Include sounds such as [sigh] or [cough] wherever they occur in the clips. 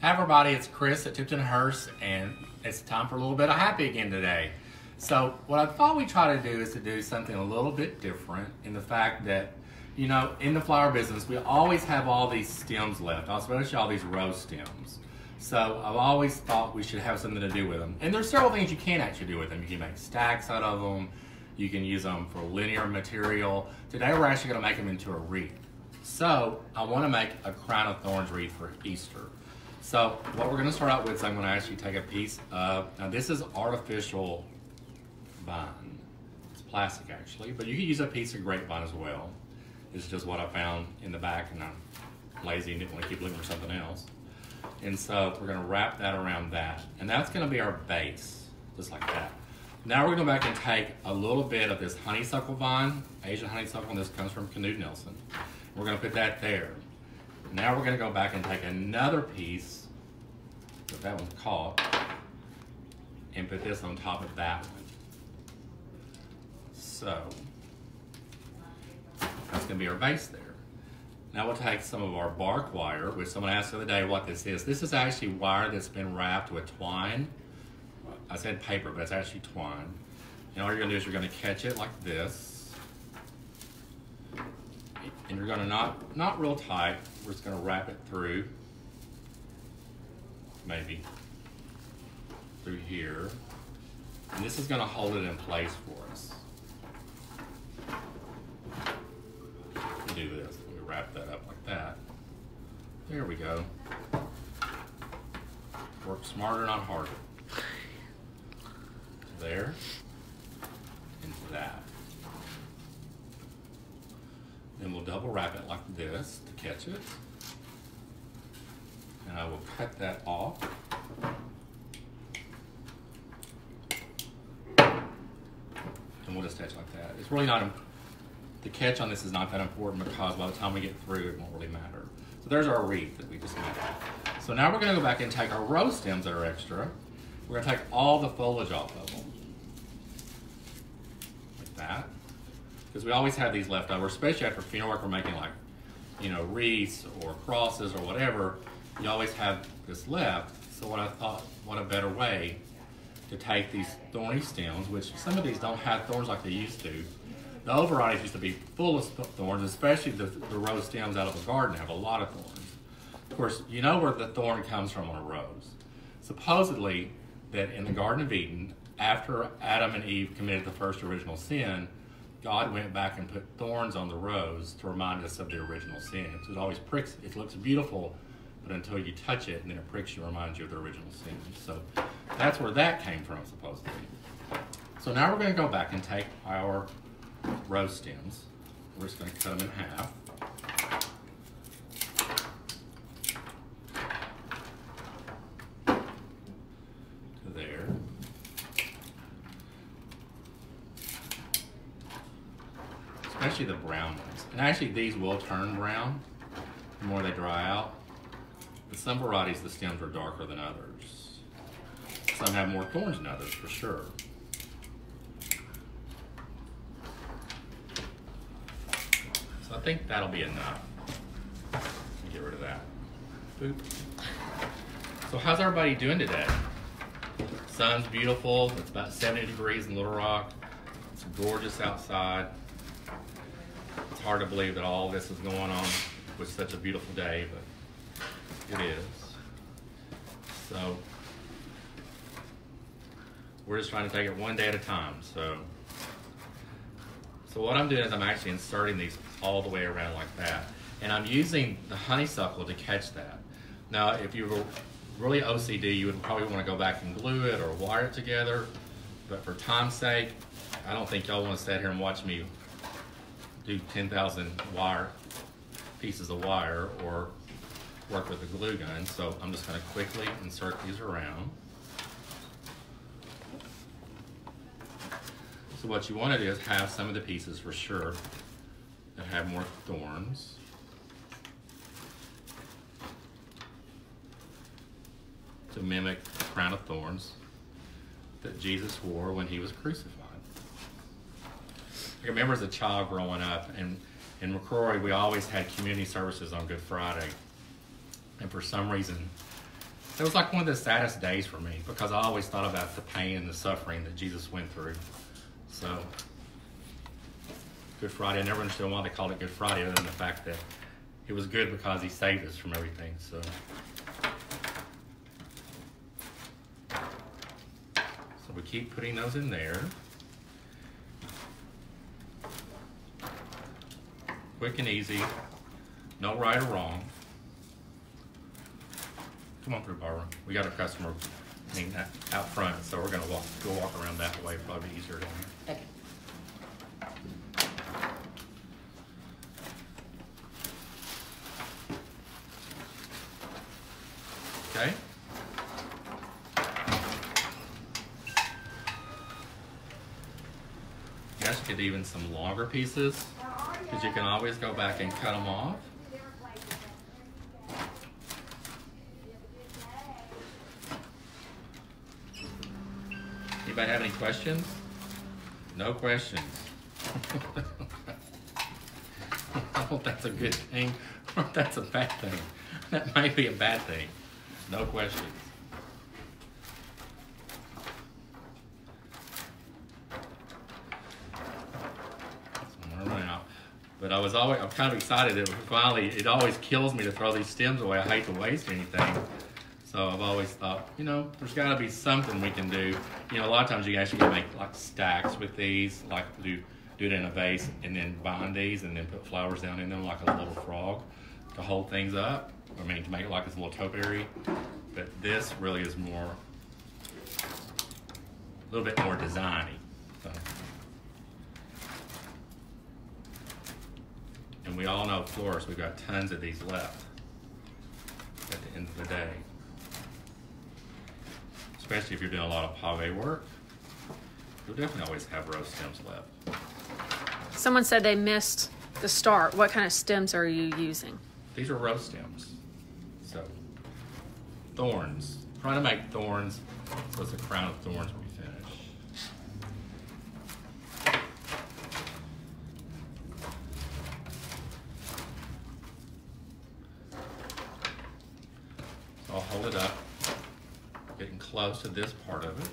Hi everybody, it's Chris at Tipton Hurst, and it's time for a little bit of happy again today. So what I thought we'd try to do is to do something a little bit different in the fact that, you know, in the flower business, we always have all these stems left, especially all these rose stems. So I've always thought we should have something to do with them. And there's several things you can actually do with them. You can make stacks out of them. You can use them for linear material. Today we're actually gonna make them into a wreath. So I wanna make a crown of thorns wreath for Easter. So what we're gonna start out with is I'm gonna actually take a piece of, now this is artificial vine. It's plastic actually, but you can use a piece of grapevine as well. This is just what I found in the back and I'm lazy and didn't wanna keep looking for something else. And so we're gonna wrap that around that. And that's gonna be our base, just like that. Now we're gonna go back and take a little bit of this honeysuckle vine, Asian honeysuckle, and this comes from Knud Nielsen. We're gonna put that there. Now we're gonna go back and take another piece, that that one's caught, and put this on top of that one. So, that's gonna be our base there. Now we'll take some of our bark wire, which someone asked the other day what this is. This is actually wire that's been wrapped with twine. I said paper, but it's actually twine. And all you're gonna do is you're gonna catch it like this. And you're gonna not, not real tight, we're just gonna wrap it through. Maybe. Through here. And this is gonna hold it in place for us. We do this, we wrap that up like that. There we go. Work smarter, not harder. There, into that. Then we'll double wrap it like this to catch it. And I will cut that off. And we'll just attach like that. It's really not, the catch on this is not that important because by the time we get through, it won't really matter. So there's our wreath that we just made. So now we're gonna go back and take our rose stems that are extra. We're gonna take all the foliage off of them. Like that. Because we always have these left over, especially after funeral work, we're making like, you know, wreaths or crosses or whatever. You always have this left. So what I thought, what a better way to take these thorny stems, which some of these don't have thorns like they used to. The old varieties used to be full of thorns, especially the, the rose stems out of a garden have a lot of thorns. Of course, you know where the thorn comes from on a rose. Supposedly, that in the Garden of Eden, after Adam and Eve committed the first original sin, God went back and put thorns on the rose to remind us of the original sin. So it always pricks, it looks beautiful, but until you touch it and then it pricks you, reminds you of the original sin. So that's where that came from, supposedly. So now we're going to go back and take our rose stems. We're just going to cut them in half. To there. The brown ones. And actually these will turn brown the more they dry out. But some varieties, the stems are darker than others. Some have more thorns than others, for sure. So I think that'll be enough. Get rid of that. Boop. So how's everybody doing today? Sun's beautiful. It's about 70 degrees in Little Rock. It's gorgeous outside. It's hard to believe that all this is going on with such a beautiful day, but it is. So we're just trying to take it one day at a time. So, so what I'm doing is I'm actually inserting these all the way around like that, and I'm using the honeysuckle to catch that. Now, if you were really OCD, you would probably want to go back and glue it or wire it together. But for time's sake, I don't think y'all want to sit here and watch me do 10,000 wire pieces of wire or work with a glue gun. So I'm just going to quickly insert these around. So what you want to do is have some of the pieces for sure that have more thorns. To mimic the crown of thorns that Jesus wore when he was crucified. Remember as a child growing up, and in McCrory, we always had community services on Good Friday. And for some reason, it was like one of the saddest days for me because I always thought about the pain and the suffering that Jesus went through. So, Good Friday, I never understood why they called it Good Friday other than the fact that it was good because he saved us from everything. So, so we keep putting those in there. Quick and easy, no right or wrong. Come on through, Barbara. We got a customer mean, out front, so we're gonna walk, go walk around that way, probably easier down here. Okay. Okay? You guys get even some longer pieces, because you can always go back and cut them off. Anybody have any questions? No questions. [laughs] I hope that's a good thing, [laughs] that's a bad thing. That might be a bad thing. No questions. All right. But I was always, I'm kind of excited that finally, it always kills me to throw these stems away. I hate to waste anything. So I've always thought, you know, there's got to be something we can do. You know, a lot of times you can make like stacks with these, like do do it in a vase and then bind these and then put flowers down in them like a little frog to hold things up. I mean, to make it like this little topiary. But this really is more, a little bit more designy. So. And we all know florists, we've got tons of these left at the end of the day. Especially if you're doing a lot of pave work, you'll definitely always have rose stems left. Someone said they missed the start. What kind of stems are you using? These are rose stems. So, thorns. trying to make thorns so it's a crown of thorns when we finish. So I'll hold it up, getting close to this part of it.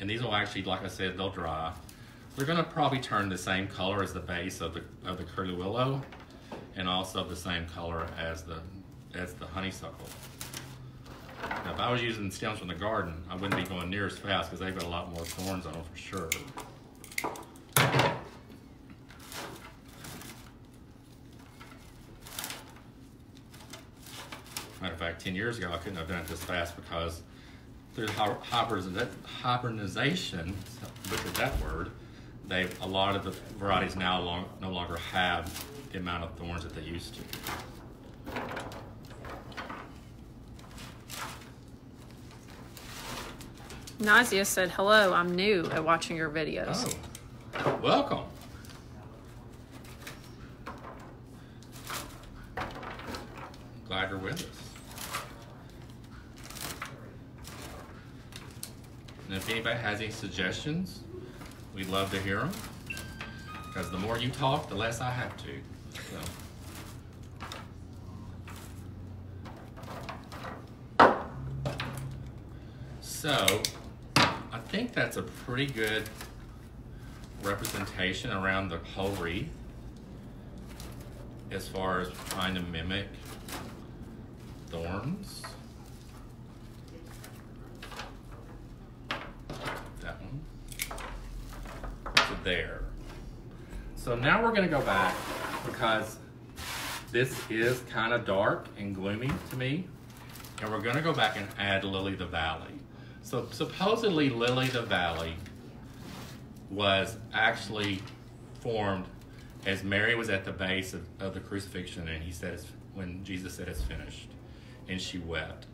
And these will actually, like I said, they'll dry. They're gonna probably turn the same color as the base of the of the curly willow, and also the same color as the as the honeysuckle. Now, if I was using stems from the garden, I wouldn't be going near as fast because they've got a lot more thorns on them for sure. Matter of fact, 10 years ago, I couldn't have done it this fast because through hibernization, butchered that word, they a lot of the varieties now long, no longer have the amount of thorns that they used to. Nazia said, "Hello, I'm new at watching your videos." Oh, welcome. Glad you're with us. And if anybody has any suggestions, we'd love to hear them. Because the more you talk, the less I have to. So, so I think that's a pretty good representation around the whole wreath as far as trying to mimic thorns. There. So now we're gonna go back because this is kind of dark and gloomy to me. And we're gonna go back and add Lily the Valley. So supposedly Lily the Valley was actually formed as Mary was at the base of, of the crucifixion and he says, when Jesus said it's finished, and she wept.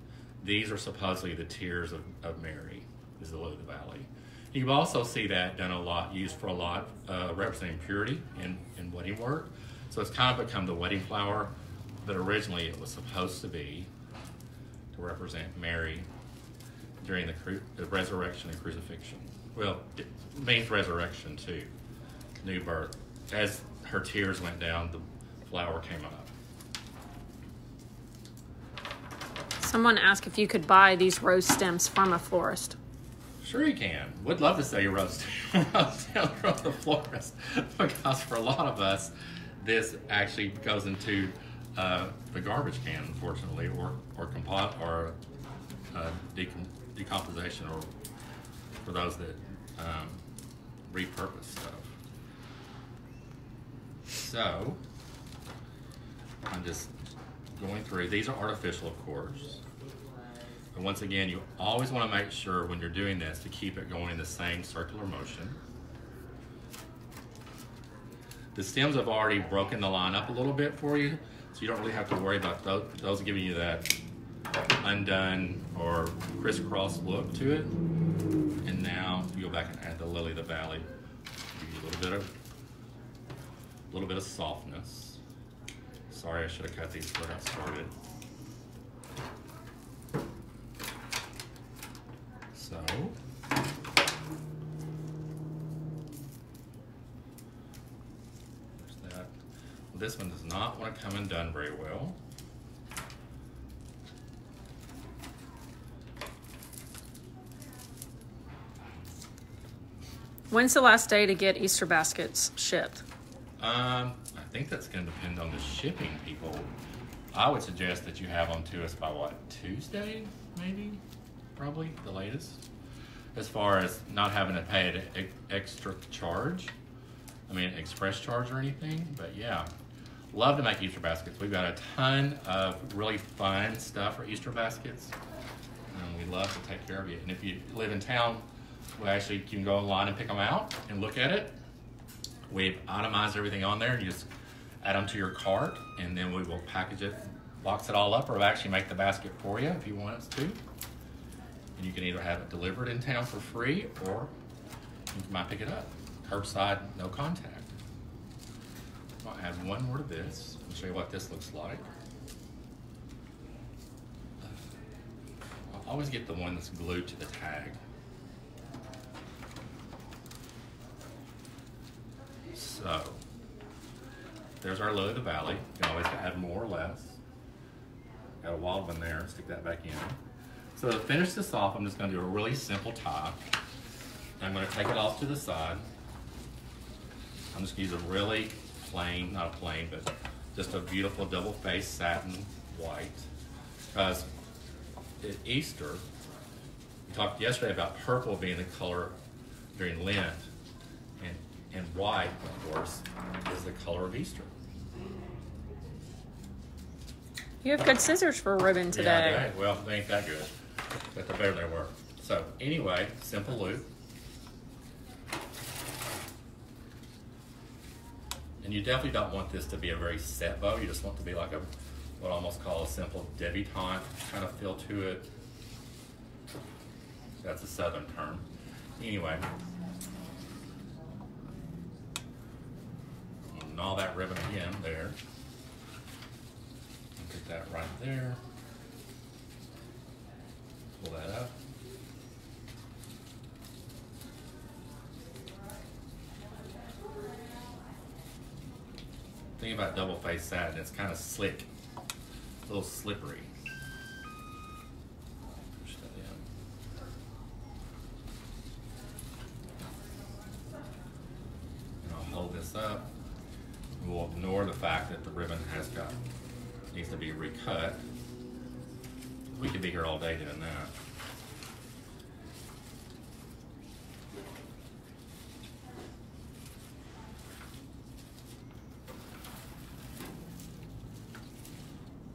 These are supposedly the tears of, of Mary, is the Lily the Valley. You also see that done a lot, used for a lot, uh, representing purity in, in wedding work. So it's kind of become the wedding flower that originally it was supposed to be to represent Mary during the, the resurrection and crucifixion. Well, it means resurrection too, new birth. As her tears went down, the flower came up. Someone asked if you could buy these rose stems from a florist. Sure you can. Would love to sell you rose [laughs] rose stems from the florist [laughs] because for a lot of us, this actually goes into uh, the garbage can, unfortunately, or or compo- or uh, decom- decomposition, or for those that um, repurpose stuff. So I'm just going through. These are artificial, of course. And once again, you always want to make sure when you're doing this to keep it going in the same circular motion. The stems have already broken the line up a little bit for you, so you don't really have to worry about those, those giving you that undone or crisscross look to it. And now you go back and add the lily of the valley. Give you a little bit of, a little bit of softness. Sorry, I should have cut these before I started. So. There's that. This one does not come undone very well. When's the last day to get Easter baskets shipped? Um, I think that's going to depend on the shipping people. I would suggest that you have them to us by what Tuesday, maybe, probably the latest. As far as not having to pay an extra charge, I mean express charge or anything. But yeah, love to make Easter baskets. We've got a ton of really fun stuff for Easter baskets, and we love to take care of you. And if you live in town, we actually can go online and pick them out and look at it. We've itemized everything on there. You just add them to your cart, and then we will package it, box it all up, or actually make the basket for you if you want us to. And you can either have it delivered in town for free, or you might pick it up. Curbside, no contact. Add one more to this. I'll show you what this looks like. I'll always get the one that's glued to the tag. So, there's our lily of the valley. You can always add more or less. Got a wild one there, stick that back in. So to finish this off, I'm just gonna do a really simple tie. I'm gonna take it off to the side. I'm just gonna use a really plain, not a plain, but just a beautiful double face satin white. Because at Easter, we talked yesterday about purple being the color during Lent. And, and white, of course, is the color of Easter. You have good scissors for a ribbon today. they- well, they ain't that good, but they're better than they were. So anyway, simple loop. And you definitely don't want this to be a very set bow. You just want it to be like a, what I almost call a simple debutante kind of feel to it. That's a southern term. Anyway. All that ribbon again there. Get that right there. Pull that up. Thing about double face satin, it's kind of slick, a little slippery. Push that in. I'll hold this up. We'll ignore the fact that the ribbon has got, needs to be recut. We could be here all day doing that.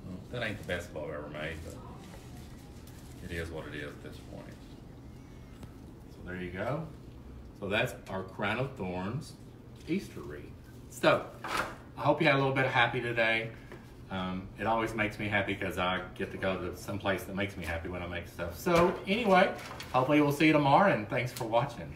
Well, That ain't the best bow ever made, but it is what it is at this point. So there you go. So that's our crown of thorns Easter wreath. So I hope you had a little bit of happy today. Um, it always makes me happy because I get to go to some place that makes me happy when I make stuff. So anyway, hopefully we'll see you tomorrow and thanks for watching.